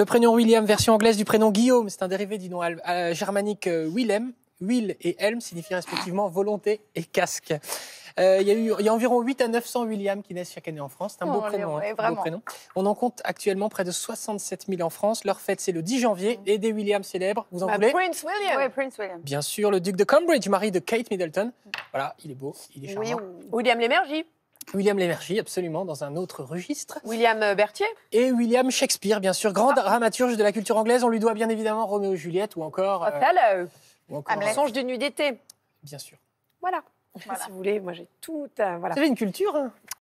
Le prénom William, version anglaise du prénom Guillaume, c'est un dérivé du nom al- euh, germanique euh, Willem. Will et Helm signifient respectivement volonté et casque. Euh, il, y a eu, il y a environ 8 à 900 William qui naissent chaque année en France. C'est un beau Oh, prénom. ouais, hein, beau prénom. On en compte actuellement près de 67 000 en France. Leur fête, c'est le 10 janvier. Et des Williams célèbres, vous en Bah, voulez Prince William. Ouais, Prince William. Bien sûr, le duc de Cambridge, mari de Kate Middleton. Voilà, il est beau, il est Oui, charmant. William Lémergie. William Lémergie, absolument, dans un autre registre. William euh, Berthier? Et William Shakespeare, bien sûr, grand dramaturge de la culture anglaise. On lui doit bien évidemment Roméo et Juliette ou encore. euh, Othello. ou encore, Hamlet. euh, Songe d'une nuit d'été. bien sûr. Voilà. Voilà. Si vous voulez, moi j'ai tout. euh, voilà. Vous avez une culture, hein?